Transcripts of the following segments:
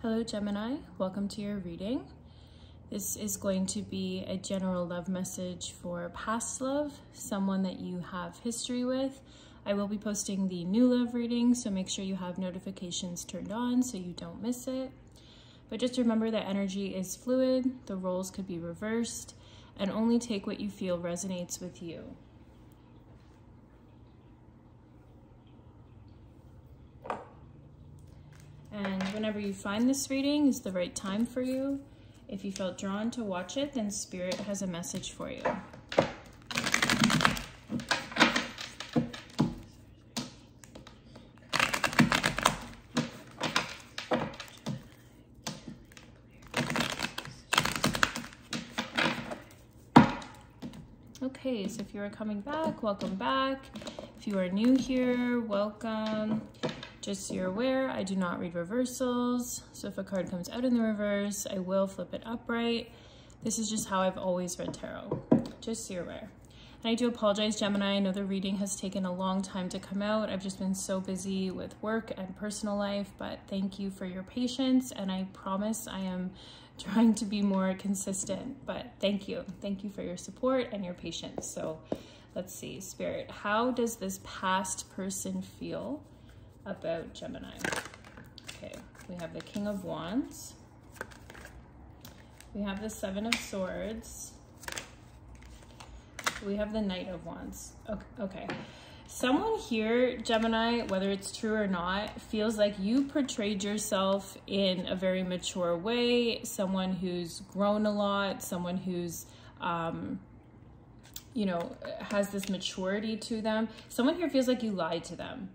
Hello Gemini, welcome to your reading. This is going to be a general love message for past love, someone that you have history with. I will be posting the new love reading, so make sure you have notifications turned on so you don't miss it. But just remember that energy is fluid, the roles could be reversed, and only take what you feel resonates with you. And whenever you find this reading is the right time for you. If you felt drawn to watch it, then Spirit has a message for you. Okay, so if you are coming back, welcome back. If you are new here, welcome. Just so you're aware, I do not read reversals. So if a card comes out in the reverse, I will flip it upright. This is just how I've always read tarot, just so you're aware. And I do apologize, Gemini. I know the reading has taken a long time to come out. I've just been so busy with work and personal life, but thank you for your patience. And I promise I am trying to be more consistent, but thank you. Thank you for your support and your patience. So let's see, Spirit, how does this past person feel? About Gemini. Okay, we have the King of Wands. We have the Seven of Swords. We have the Knight of Wands. Okay. okay. Someone here, Gemini, whether it's true or not, feels like you portrayed yourself in a very mature way, someone who's grown a lot, someone who's, um, you know, has this maturity to them. Someone here feels like you lied to them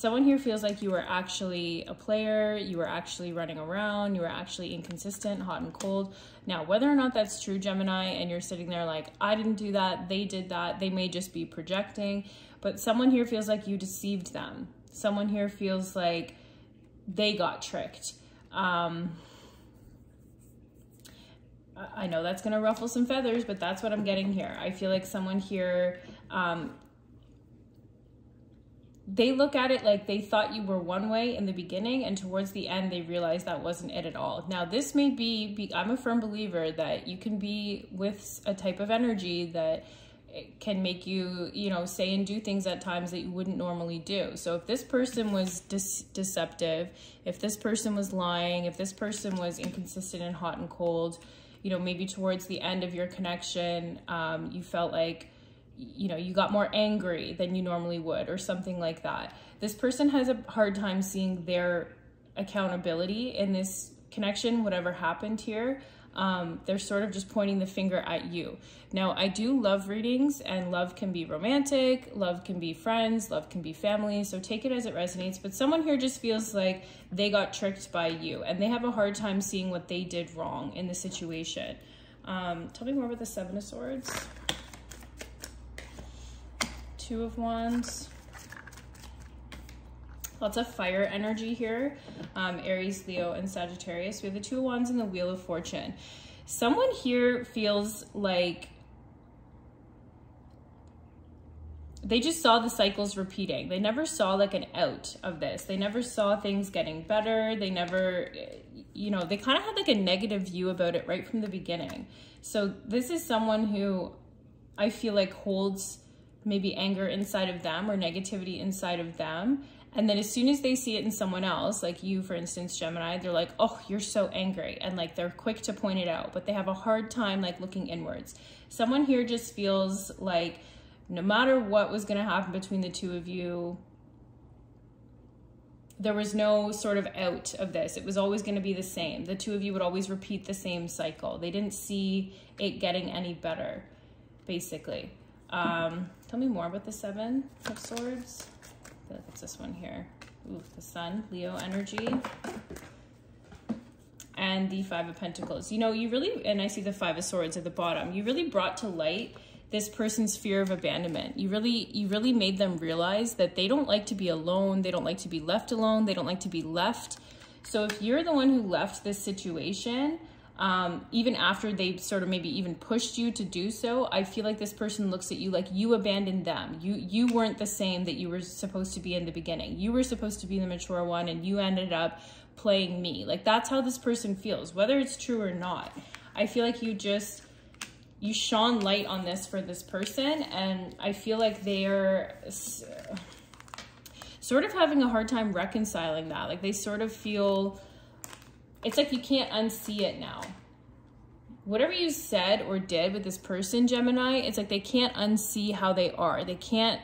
someone here feels like you were actually a player, you were actually running around, you were actually inconsistent, hot and cold. Now, whether or not that's true, Gemini, and you're sitting there like, I didn't do that, they did that, they may just be projecting, but someone here feels like you deceived them. Someone here feels like they got tricked. Um, I know that's going to ruffle some feathers, but that's what I'm getting here. I feel like someone here um, they look at it like they thought you were one way in the beginning and towards the end they realized that wasn't it at all now this may be, be i'm a firm believer that you can be with a type of energy that can make you you know say and do things at times that you wouldn't normally do so if this person was deceptive if this person was lying if this person was inconsistent and hot and cold you know maybe towards the end of your connection um, you felt like you know, you got more angry than you normally would or something like that. This person has a hard time seeing their accountability in this connection, whatever happened here. Um, they're sort of just pointing the finger at you. Now, I do love readings, and love can be romantic, love can be friends, love can be family, so take it as it resonates. But someone here just feels like they got tricked by you, and they have a hard time seeing what they did wrong in the situation. Um, tell me more about the Seven of Swords. Two of Wands. Lots of fire energy here. Um, Aries, Leo, and Sagittarius. We have the Two of Wands and the Wheel of Fortune. Someone here feels like they just saw the cycles repeating. They never saw like an out of this. They never saw things getting better. They never, you know, they kind of had like a negative view about it right from the beginning. So this is someone who I feel like holds maybe anger inside of them or negativity inside of them. And then as soon as they see it in someone else, like you, for instance, Gemini, they're like, oh, you're so angry. And like they're quick to point it out, but they have a hard time like looking inwards. Someone here just feels like no matter what was going to happen between the two of you, there was no sort of out of this. It was always going to be the same. The two of you would always repeat the same cycle. They didn't see it getting any better, basically. Um, tell me more about the Seven of Swords. What's this one here? Ooh, the Sun, Leo energy. And the Five of Pentacles. You know, you really, and I see the Five of Swords at the bottom, you really brought to light this person's fear of abandonment. You really, you really made them realize that they don't like to be alone. They don't like to be left alone. They don't like to be left. So if you're the one who left this situation, um, even after they sort of maybe even pushed you to do so, I feel like this person looks at you like you abandoned them. You you weren't the same that you were supposed to be in the beginning. You were supposed to be the mature one and you ended up playing me. Like that's how this person feels, whether it's true or not. I feel like you just you shone light on this for this person and I feel like they're sort of having a hard time reconciling that. Like they sort of feel it's like you can't unsee it now. Whatever you said or did with this person, Gemini, it's like they can't unsee how they are. They can't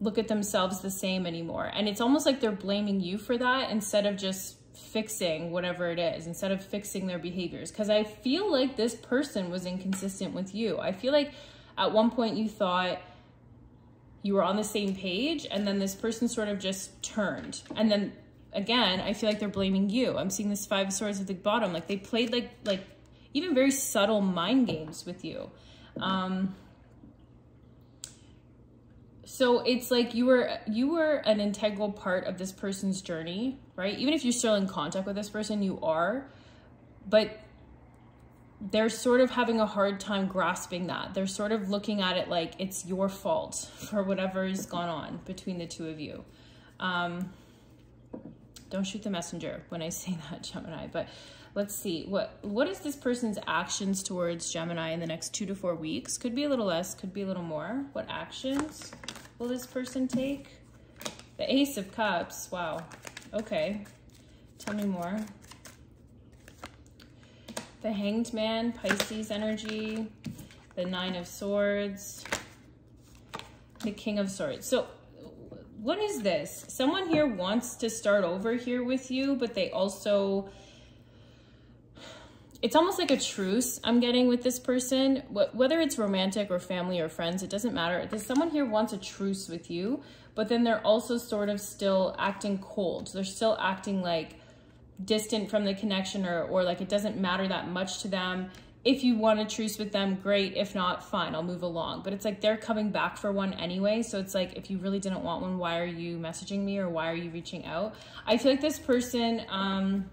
look at themselves the same anymore. And it's almost like they're blaming you for that instead of just fixing whatever it is, instead of fixing their behaviors. Because I feel like this person was inconsistent with you. I feel like at one point you thought you were on the same page and then this person sort of just turned. And then again, I feel like they're blaming you. I'm seeing this five of swords at the bottom. Like they played like, like even very subtle mind games with you. Um, so it's like you were you were an integral part of this person's journey right even if you're still in contact with this person you are but they're sort of having a hard time grasping that they're sort of looking at it like it's your fault for whatever's gone on between the two of you um, don't shoot the messenger when i say that gemini but let's see what what is this person's actions towards gemini in the next two to four weeks could be a little less could be a little more what actions will this person take? The Ace of Cups. Wow. Okay. Tell me more. The Hanged Man, Pisces energy. The Nine of Swords. The King of Swords. So what is this? Someone here wants to start over here with you, but they also it's almost like a truce I'm getting with this person, whether it's romantic or family or friends, it doesn't matter. There's someone here wants a truce with you, but then they're also sort of still acting cold. They're still acting like distant from the connection or, or like it doesn't matter that much to them. If you want a truce with them, great. If not, fine, I'll move along. But it's like they're coming back for one anyway. So it's like, if you really didn't want one, why are you messaging me or why are you reaching out? I feel like this person, um,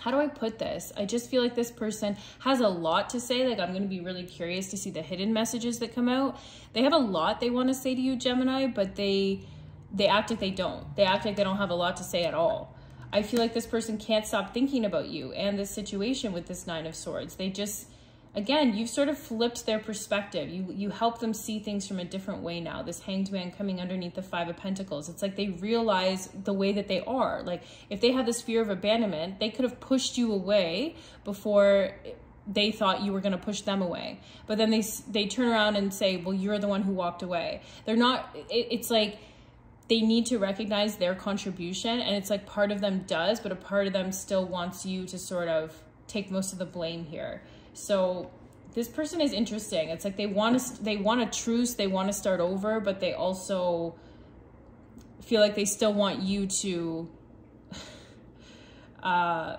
how do I put this? I just feel like this person has a lot to say. Like I'm going to be really curious to see the hidden messages that come out. They have a lot they want to say to you, Gemini, but they they act like they don't. They act like they don't have a lot to say at all. I feel like this person can't stop thinking about you and the situation with this Nine of Swords. They just again, you've sort of flipped their perspective. You you help them see things from a different way now. This hanged man coming underneath the five of pentacles. It's like they realize the way that they are. Like if they had this fear of abandonment, they could have pushed you away before they thought you were going to push them away. But then they they turn around and say, "Well, you're the one who walked away." They're not it, it's like they need to recognize their contribution and it's like part of them does, but a part of them still wants you to sort of take most of the blame here. So this person is interesting. It's like they want to they want a truce, they want to start over, but they also feel like they still want you to uh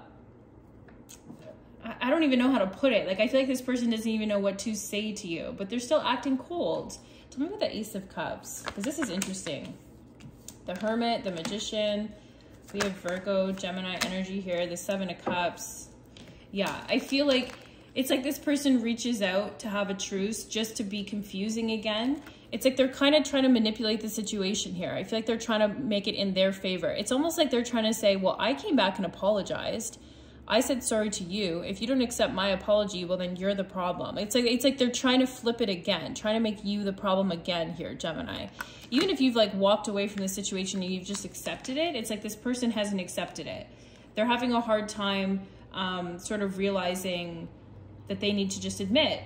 I don't even know how to put it. Like I feel like this person doesn't even know what to say to you, but they're still acting cold. Tell me about the Ace of Cups, because this is interesting. The Hermit, the Magician. We have Virgo, Gemini energy here. The Seven of Cups. Yeah, I feel like it's like this person reaches out to have a truce just to be confusing again. It's like they're kind of trying to manipulate the situation here. I feel like they're trying to make it in their favor. It's almost like they're trying to say, well, I came back and apologized. I said sorry to you. If you don't accept my apology, well, then you're the problem. It's like it's like they're trying to flip it again, trying to make you the problem again here, Gemini. Even if you've like walked away from the situation and you've just accepted it, it's like this person hasn't accepted it. They're having a hard time um, sort of realizing that they need to just admit.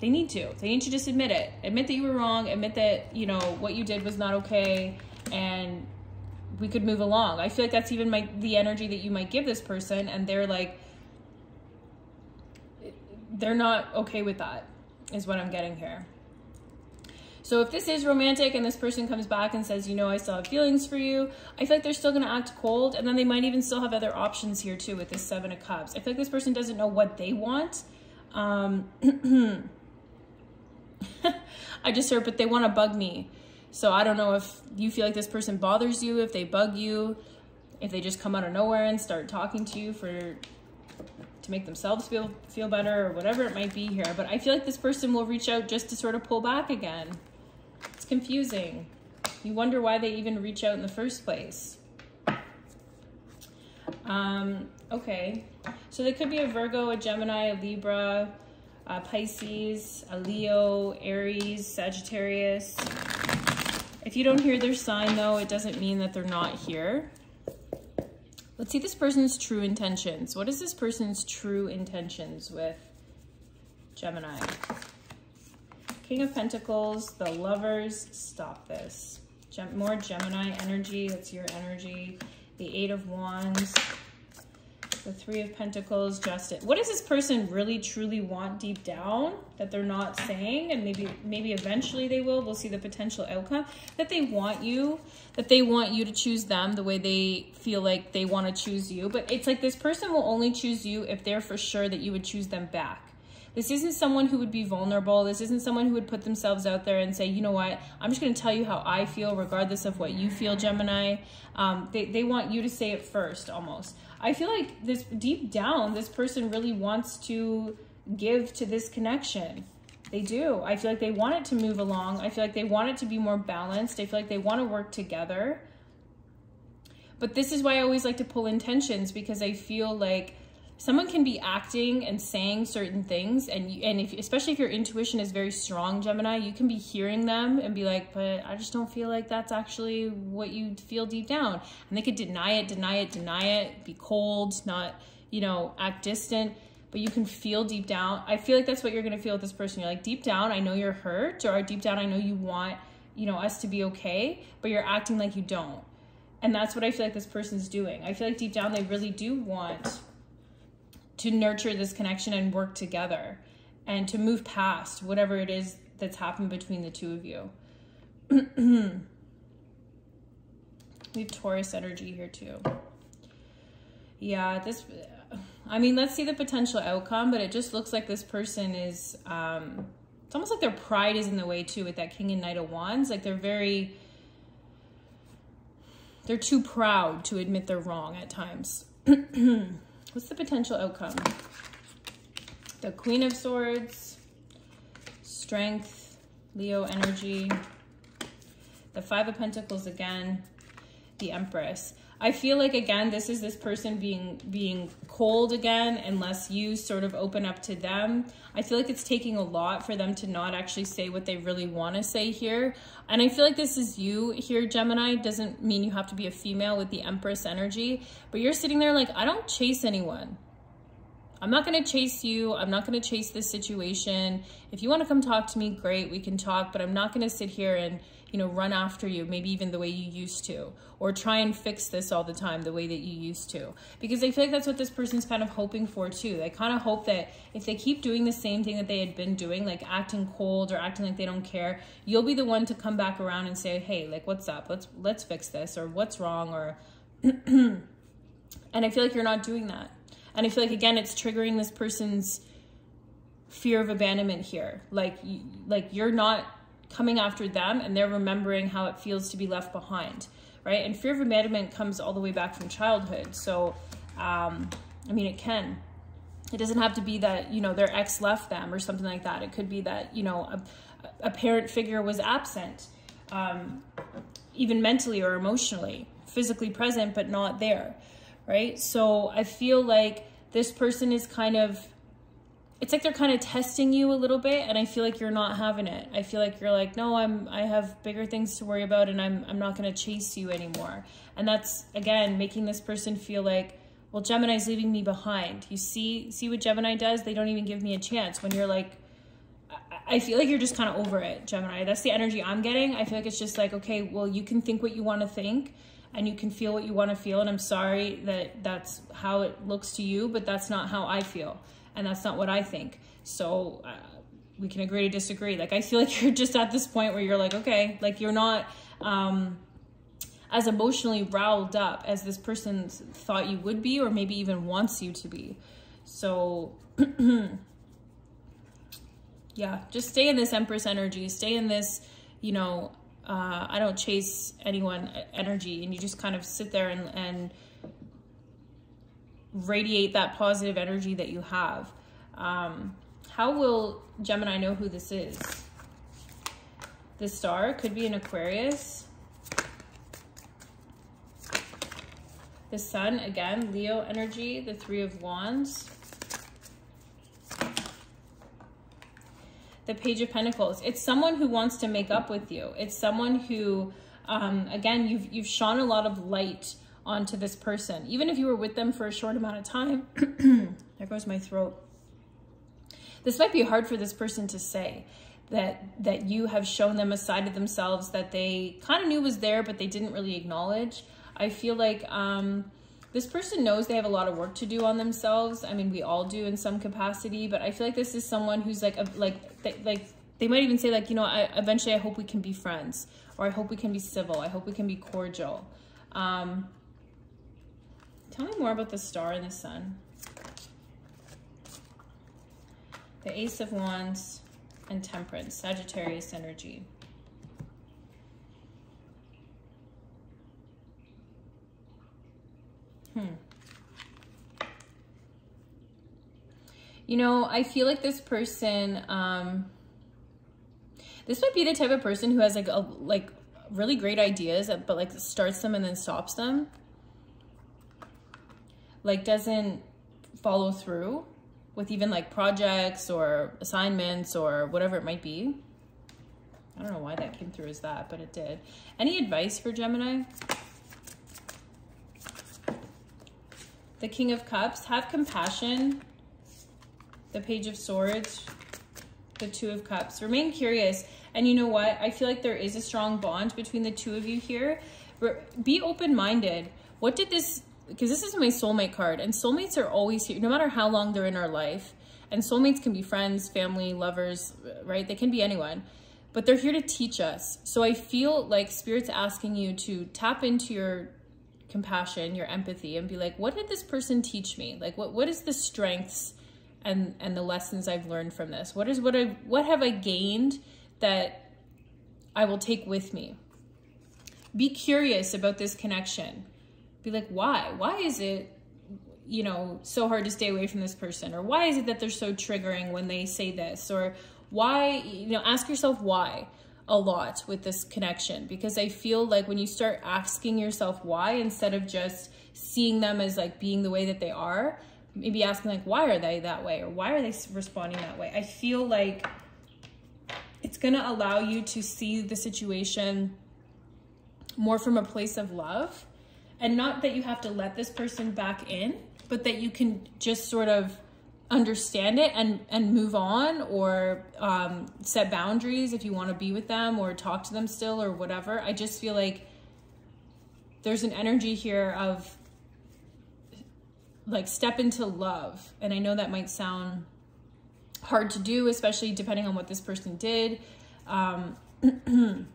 They need to. They need to just admit it. Admit that you were wrong. Admit that, you know, what you did was not okay. And we could move along. I feel like that's even my the energy that you might give this person. And they're like, they're not okay with that, is what I'm getting here. So if this is romantic and this person comes back and says, you know, I still have feelings for you, I feel like they're still going to act cold. And then they might even still have other options here too with this seven of cups. I feel like this person doesn't know what they want. Um, I just heard, but they want to bug me. So I don't know if you feel like this person bothers you, if they bug you, if they just come out of nowhere and start talking to you for to make themselves feel feel better or whatever it might be here. But I feel like this person will reach out just to sort of pull back again confusing. You wonder why they even reach out in the first place. Um, okay. So they could be a Virgo, a Gemini, a Libra, a Pisces, a Leo, Aries, Sagittarius. If you don't hear their sign though, it doesn't mean that they're not here. Let's see this person's true intentions. What is this person's true intentions with Gemini? King of Pentacles, the Lovers, stop this. Gem more Gemini energy, that's your energy. The Eight of Wands, the Three of Pentacles, Justice. What does this person really truly want deep down that they're not saying? And maybe maybe eventually they will. We'll see the potential outcome. That they want you, that they want you to choose them the way they feel like they want to choose you. But it's like this person will only choose you if they're for sure that you would choose them back. This isn't someone who would be vulnerable. This isn't someone who would put themselves out there and say, you know what, I'm just going to tell you how I feel, regardless of what you feel, Gemini. Um, they, they want you to say it first, almost. I feel like this deep down, this person really wants to give to this connection. They do. I feel like they want it to move along. I feel like they want it to be more balanced. I feel like they want to work together. But this is why I always like to pull intentions because I feel like someone can be acting and saying certain things and you, and if especially if your intuition is very strong gemini you can be hearing them and be like but i just don't feel like that's actually what you feel deep down. And they could deny it deny it deny it be cold not you know act distant but you can feel deep down. I feel like that's what you're going to feel with this person. You're like deep down i know you're hurt or deep down i know you want you know us to be okay but you're acting like you don't. And that's what i feel like this person's doing. I feel like deep down they really do want to nurture this connection and work together and to move past whatever it is that's happened between the two of you. we have Taurus energy here too. Yeah, this, I mean, let's see the potential outcome, but it just looks like this person is, um, it's almost like their pride is in the way too with that King and Knight of Wands. Like they're very, they're too proud to admit they're wrong at times. What's the potential outcome? The Queen of Swords, Strength, Leo energy, the Five of Pentacles again, the Empress. I feel like again, this is this person being being cold again, unless you sort of open up to them. I feel like it's taking a lot for them to not actually say what they really want to say here. And I feel like this is you here, Gemini. Doesn't mean you have to be a female with the Empress energy, but you're sitting there like, I don't chase anyone. I'm not going to chase you. I'm not going to chase this situation. If you want to come talk to me, great, we can talk, but I'm not going to sit here and you know, run after you, maybe even the way you used to, or try and fix this all the time the way that you used to. Because I feel like that's what this person's kind of hoping for too. They kind of hope that if they keep doing the same thing that they had been doing, like acting cold or acting like they don't care, you'll be the one to come back around and say, hey, like, what's up? Let's, let's fix this, or what's wrong, or, and I feel like you're not doing that. And I feel like, again, it's triggering this person's fear of abandonment here. Like, like you're not coming after them and they're remembering how it feels to be left behind, right? And fear of abandonment comes all the way back from childhood. So, um, I mean, it can. It doesn't have to be that, you know, their ex left them or something like that. It could be that, you know, a, a parent figure was absent, um, even mentally or emotionally, physically present, but not there, right? So I feel like this person is kind of it's like they're kind of testing you a little bit and I feel like you're not having it. I feel like you're like, no, I'm I have bigger things to worry about and I'm I'm not gonna chase you anymore. And that's again making this person feel like, well, Gemini's leaving me behind. You see see what Gemini does? They don't even give me a chance when you're like I feel like you're just kind of over it, Gemini. That's the energy I'm getting. I feel like it's just like, okay, well, you can think what you want to think and you can feel what you want to feel. And I'm sorry that that's how it looks to you, but that's not how I feel and that's not what I think. So uh, we can agree to disagree. Like, I feel like you're just at this point where you're like, okay, like you're not um, as emotionally riled up as this person thought you would be, or maybe even wants you to be. So, yeah, just stay in this Empress energy, stay in this, you know, uh, I don't chase anyone energy, and you just kind of sit there and, and radiate that positive energy that you have. Um, how will Gemini know who this is? The star could be an Aquarius. The sun, again, Leo energy, the three of wands. The page of pentacles. It's someone who wants to make up with you. It's someone who, um, again, you've, you've shone a lot of light onto this person. Even if you were with them for a short amount of time, there goes my throat. This might be hard for this person to say that that you have shown them a side of themselves that they kind of knew was there, but they didn't really acknowledge. I feel like um, this person knows they have a lot of work to do on themselves. I mean, we all do in some capacity, but I feel like this is someone who's like, a, like, they, like they might even say like, you know, I, eventually I hope we can be friends or I hope we can be civil. I hope we can be cordial. Um, tell me more about the star and the sun. The Ace of Wands and Temperance, Sagittarius energy. Hmm. You know, I feel like this person, um, this might be the type of person who has like a, like really great ideas, but like starts them and then stops them. Like doesn't follow through with even like projects or assignments or whatever it might be. I don't know why that came through as that, but it did. Any advice for Gemini? The King of Cups, have compassion. The Page of Swords, the Two of Cups. Remain curious. And you know what? I feel like there is a strong bond between the two of you here. Be open-minded. What did this because this is my soulmate card and soulmates are always here no matter how long they're in our life and soulmates can be friends family lovers uh, right? They can be anyone but they're here to teach us. So i feel like spirit's asking you to tap into your compassion your empathy and be like what did this person teach me? Like what what is the strengths and and the lessons i've learned from this? What is what i what have i gained that i will take with me? Be curious about this connection be like, why? Why is it, you know, so hard to stay away from this person? Or why is it that they're so triggering when they say this? Or why, you know, ask yourself why a lot with this connection because I feel like when you start asking yourself why instead of just seeing them as like being the way that they are, maybe asking like, why are they that way? Or why are they responding that way? I feel like it's going to allow you to see the situation more from a place of love and not that you have to let this person back in, but that you can just sort of understand it and and move on or um, set boundaries if you want to be with them or talk to them still or whatever. I just feel like there's an energy here of like step into love. And I know that might sound hard to do, especially depending on what this person did. Um,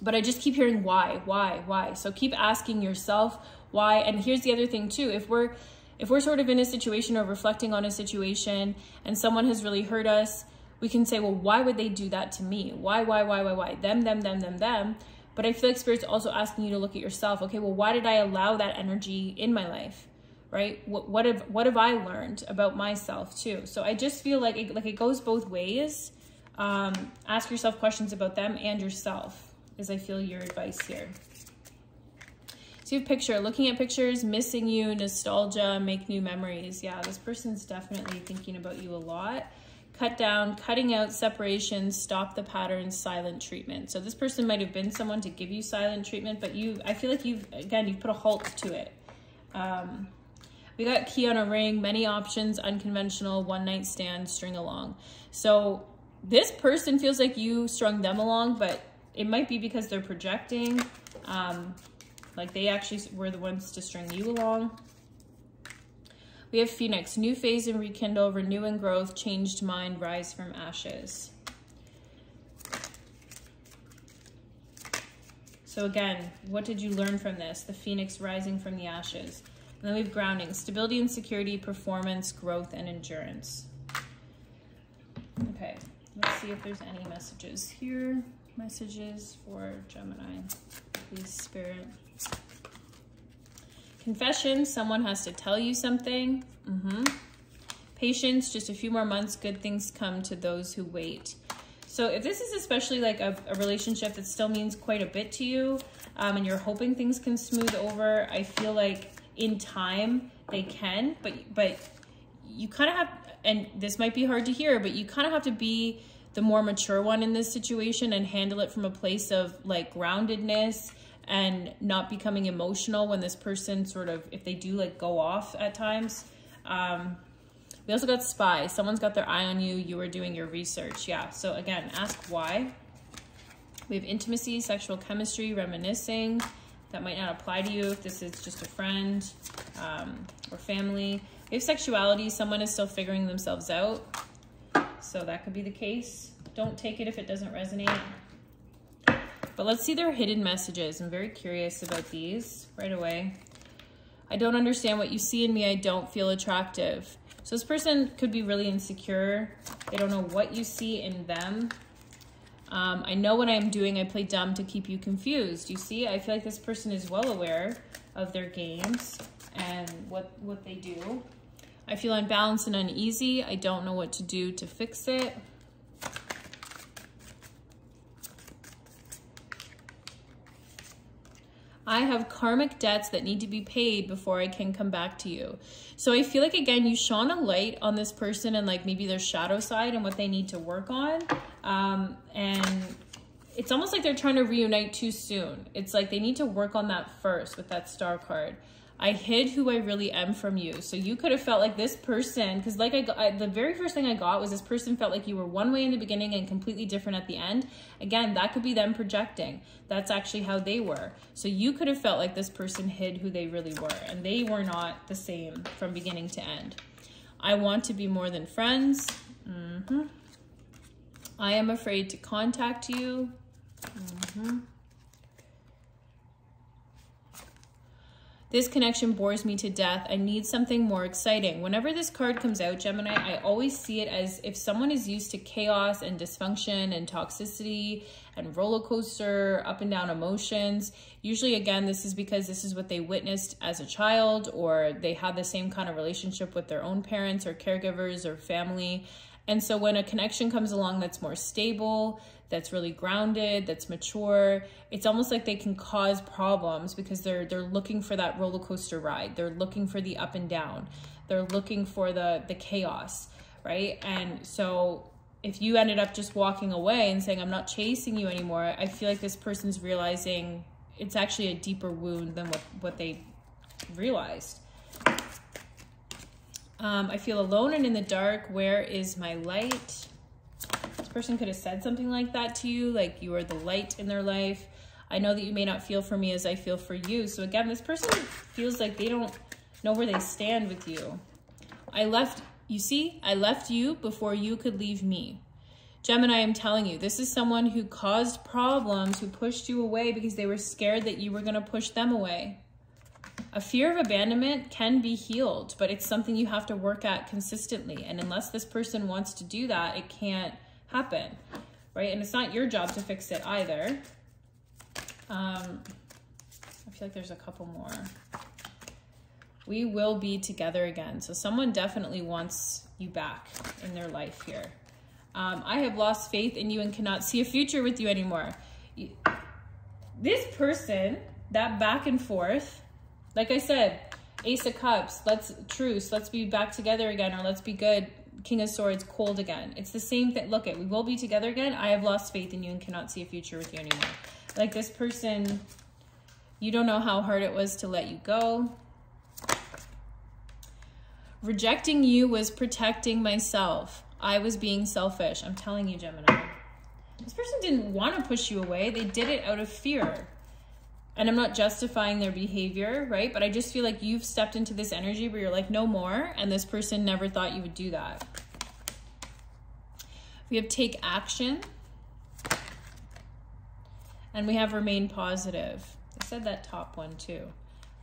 But I just keep hearing why, why, why. So keep asking yourself why. And here's the other thing too. If we're if we're sort of in a situation or reflecting on a situation and someone has really hurt us, we can say, well, why would they do that to me? Why, why, why, why, why? Them, them, them, them, them. But I feel like Spirit's also asking you to look at yourself. Okay, well, why did I allow that energy in my life? Right? What, what have what have I learned about myself too? So I just feel like it, like it goes both ways. Um, ask yourself questions about them and yourself is I feel your advice here. So you have picture, looking at pictures, missing you, nostalgia, make new memories. Yeah, this person's definitely thinking about you a lot. Cut down, cutting out separation, stop the pattern, silent treatment. So this person might have been someone to give you silent treatment, but you, I feel like you've, again, you've put a halt to it. Um, we got key on a ring, many options, unconventional, one night stand, string along. So this person feels like you strung them along, but it might be because they're projecting. Um, like they actually were the ones to string you along. We have Phoenix, new phase and rekindle, renew and growth, changed mind, rise from ashes. So again, what did you learn from this? The Phoenix rising from the ashes. And then we have grounding, stability and security, performance, growth, and endurance. Okay, let's see if there's any messages here messages for Gemini, please, Spirit. Confession, someone has to tell you something. Mm -hmm. Patience, just a few more months, good things come to those who wait. So if this is especially like a, a relationship that still means quite a bit to you um, and you're hoping things can smooth over, I feel like in time they can, but, but you kind of have, and this might be hard to hear, but you kind of have to be the more mature one in this situation and handle it from a place of like groundedness and not becoming emotional when this person sort of, if they do like go off at times. Um, we also got spy. Someone's got their eye on you. You were doing your research. Yeah. So again, ask why. We have intimacy, sexual chemistry, reminiscing. That might not apply to you if this is just a friend um, or family. We have sexuality. Someone is still figuring themselves out. So that could be the case. Don't take it if it doesn't resonate. But let's see their hidden messages. I'm very curious about these right away. I don't understand what you see in me. I don't feel attractive. So this person could be really insecure. They don't know what you see in them. Um, I know what I'm doing. I play dumb to keep you confused. You see, I feel like this person is well aware of their games and what, what they do. I feel unbalanced and uneasy. I don't know what to do to fix it. I have karmic debts that need to be paid before I can come back to you. So I feel like, again, you shone a light on this person and like maybe their shadow side and what they need to work on. Um, and it's almost like they're trying to reunite too soon. It's like they need to work on that first with that star card. I hid who I really am from you. So you could have felt like this person, because like I got, I, the very first thing I got was this person felt like you were one way in the beginning and completely different at the end. Again, that could be them projecting. That's actually how they were. So you could have felt like this person hid who they really were, and they were not the same from beginning to end. I want to be more than friends. Mm -hmm. I am afraid to contact you. Mm -hmm. This connection bores me to death. I need something more exciting. Whenever this card comes out, Gemini, I always see it as if someone is used to chaos and dysfunction and toxicity and roller coaster, up and down emotions. Usually, again, this is because this is what they witnessed as a child or they had the same kind of relationship with their own parents or caregivers or family. And so when a connection comes along that's more stable, that's really grounded, that's mature. It's almost like they can cause problems because they're they're looking for that roller coaster ride. They're looking for the up and down. They're looking for the the chaos, right? And so if you ended up just walking away and saying I'm not chasing you anymore, I feel like this person's realizing it's actually a deeper wound than what what they realized. Um, I feel alone and in the dark. Where is my light? This person could have said something like that to you, like you are the light in their life. I know that you may not feel for me as I feel for you. So again, this person feels like they don't know where they stand with you. I left, you see, I left you before you could leave me. Gemini, I'm telling you, this is someone who caused problems, who pushed you away because they were scared that you were going to push them away. A fear of abandonment can be healed, but it's something you have to work at consistently. And unless this person wants to do that, it can't happen, right? And it's not your job to fix it either. Um, I feel like there's a couple more. We will be together again. So someone definitely wants you back in their life here. Um, I have lost faith in you and cannot see a future with you anymore. This person, that back and forth, like I said, Ace of Cups, let's truce, let's be back together again, or let's be good. King of Swords, cold again. It's the same thing. Look at, we will be together again. I have lost faith in you and cannot see a future with you anymore. Like this person, you don't know how hard it was to let you go. Rejecting you was protecting myself. I was being selfish. I'm telling you, Gemini. This person didn't want to push you away. They did it out of fear. And I'm not justifying their behavior, right? But I just feel like you've stepped into this energy where you're like, no more. And this person never thought you would do that. We have take action. And we have remain positive. I said that top one too,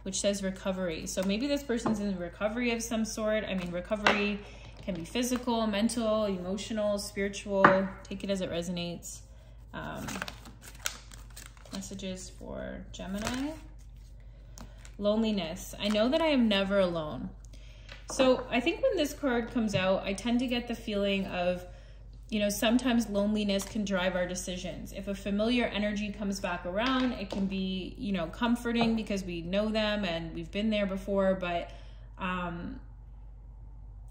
which says recovery. So maybe this person's in recovery of some sort. I mean, recovery can be physical, mental, emotional, spiritual. Take it as it resonates. Um, messages for Gemini. Loneliness. I know that I am never alone. So I think when this card comes out, I tend to get the feeling of you know, sometimes loneliness can drive our decisions. If a familiar energy comes back around, it can be, you know, comforting because we know them and we've been there before. But um,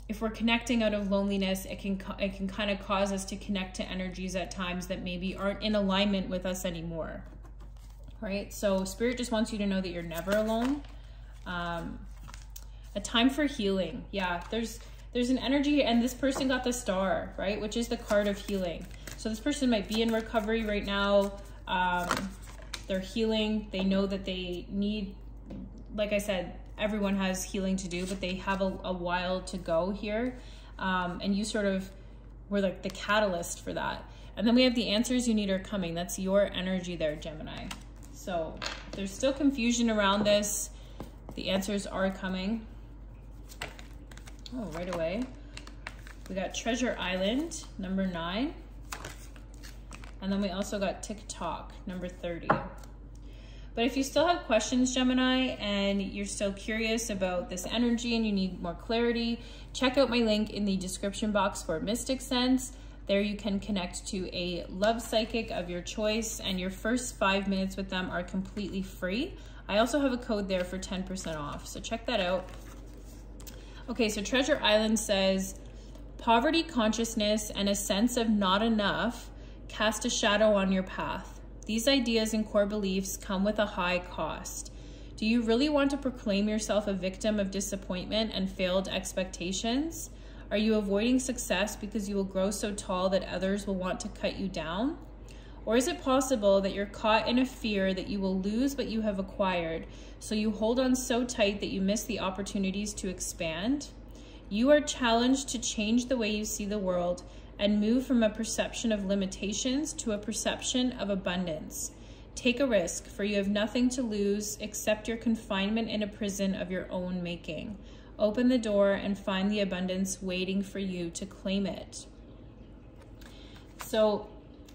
if we're connecting out of loneliness, it can it can kind of cause us to connect to energies at times that maybe aren't in alignment with us anymore. Right? So spirit just wants you to know that you're never alone. Um, a time for healing. Yeah, there's there's an energy and this person got the star, right? Which is the card of healing. So this person might be in recovery right now. Um, they're healing. They know that they need, like I said, everyone has healing to do, but they have a, a while to go here. Um, and you sort of were like the catalyst for that. And then we have the answers you need are coming. That's your energy there, Gemini. So there's still confusion around this. The answers are coming. Oh, right away. We got Treasure Island, number nine. And then we also got Tick Tock, number 30. But if you still have questions, Gemini, and you're still curious about this energy and you need more clarity, check out my link in the description box for Mystic Sense. There you can connect to a love psychic of your choice, and your first five minutes with them are completely free. I also have a code there for 10% off, so check that out. Okay, so Treasure Island says, poverty consciousness and a sense of not enough cast a shadow on your path. These ideas and core beliefs come with a high cost. Do you really want to proclaim yourself a victim of disappointment and failed expectations? Are you avoiding success because you will grow so tall that others will want to cut you down? Or is it possible that you're caught in a fear that you will lose what you have acquired, so you hold on so tight that you miss the opportunities to expand? You are challenged to change the way you see the world and move from a perception of limitations to a perception of abundance. Take a risk, for you have nothing to lose except your confinement in a prison of your own making. Open the door and find the abundance waiting for you to claim it. So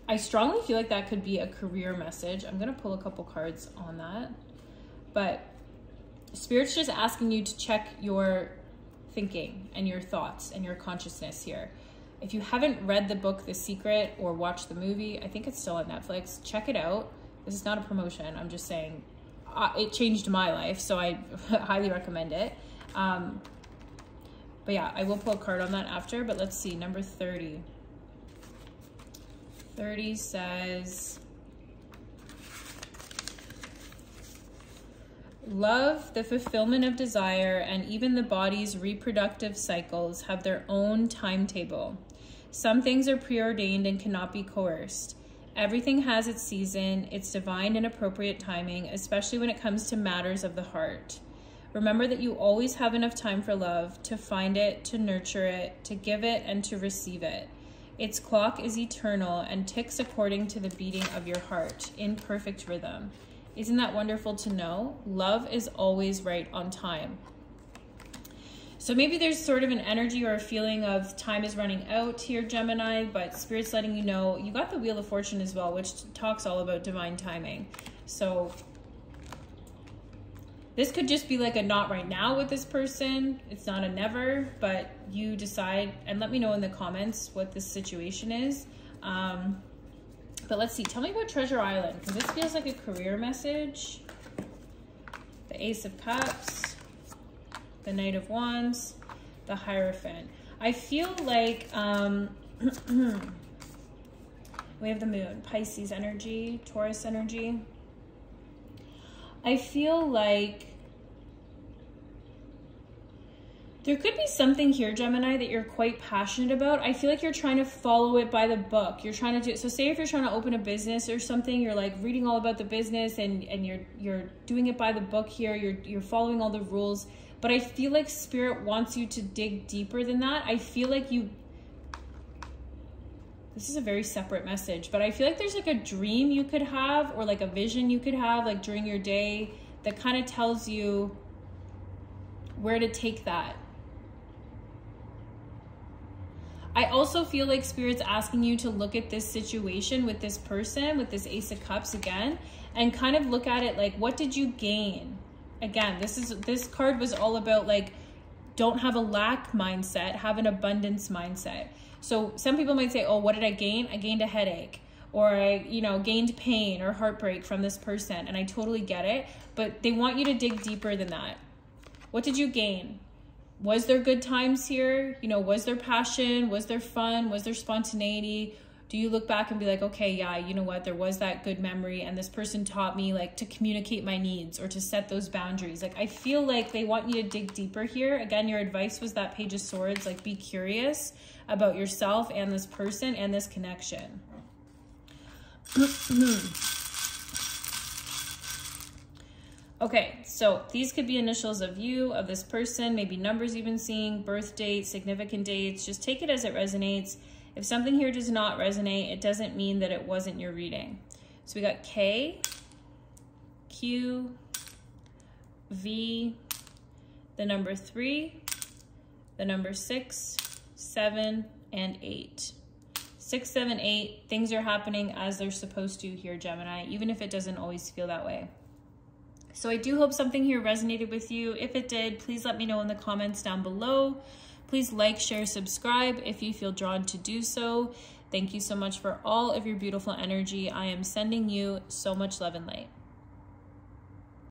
I strongly feel like that could be a career message. I'm going to pull a couple cards on that. But Spirit's just asking you to check your thinking and your thoughts and your consciousness here. If you haven't read the book The Secret or watched the movie, I think it's still on Netflix, check it out. This is not a promotion. I'm just saying uh, it changed my life, so I highly recommend it. Um, but yeah, I will pull a card on that after, but let's see, number 30. 30 says, Love, the fulfillment of desire, and even the body's reproductive cycles have their own timetable. Some things are preordained and cannot be coerced. Everything has its season, its divine and appropriate timing, especially when it comes to matters of the heart. Remember that you always have enough time for love, to find it, to nurture it, to give it, and to receive it. Its clock is eternal and ticks according to the beating of your heart in perfect rhythm. Isn't that wonderful to know? Love is always right on time. So maybe there's sort of an energy or a feeling of time is running out here, Gemini, but Spirit's letting you know you got the Wheel of Fortune as well, which talks all about divine timing. So this could just be like a not right now with this person. It's not a never, but you decide and let me know in the comments what this situation is. Um, but let's see, tell me about Treasure Island, because this feels like a career message. The Ace of Cups, the Knight of Wands, the Hierophant. I feel like um, we have the moon, Pisces energy, Taurus energy. I feel like there could be something here, Gemini, that you're quite passionate about. I feel like you're trying to follow it by the book. You're trying to do so. Say if you're trying to open a business or something, you're like reading all about the business and and you're you're doing it by the book here. You're you're following all the rules. But I feel like spirit wants you to dig deeper than that. I feel like you. This is a very separate message, but I feel like there's like a dream you could have or like a vision you could have like during your day that kind of tells you where to take that I also feel like Spirit's asking you to look at this situation with this person, with this Ace of Cups again, and kind of look at it like, what did you gain? Again, this is this card was all about like, don't have a lack mindset, have an abundance mindset. So some people might say, oh, what did I gain? I gained a headache or I, you know, gained pain or heartbreak from this person. And I totally get it. But they want you to dig deeper than that. What did you gain? Was there good times here? You know, was there passion? Was there fun? Was there spontaneity? Do you look back and be like okay yeah you know what? There was that good memory and this person taught me like to communicate my needs or to set those boundaries. Like i feel like they want you to dig deeper here. Again your advice was that page of swords. Like be curious about yourself and this person and this connection. Okay so these could be initials of you of this person maybe numbers you've been seeing birth date significant dates. Just take it as it resonates if something here does not resonate, it doesn't mean that it wasn't your reading. So we got K, Q, V, the number three, the number six, seven, and eight. Six, seven, eight, things are happening as they're supposed to here, Gemini, even if it doesn't always feel that way. So I do hope something here resonated with you. If it did, please let me know in the comments down below. Please like, share, subscribe if you feel drawn to do so. Thank you so much for all of your beautiful energy. I am sending you so much love and light.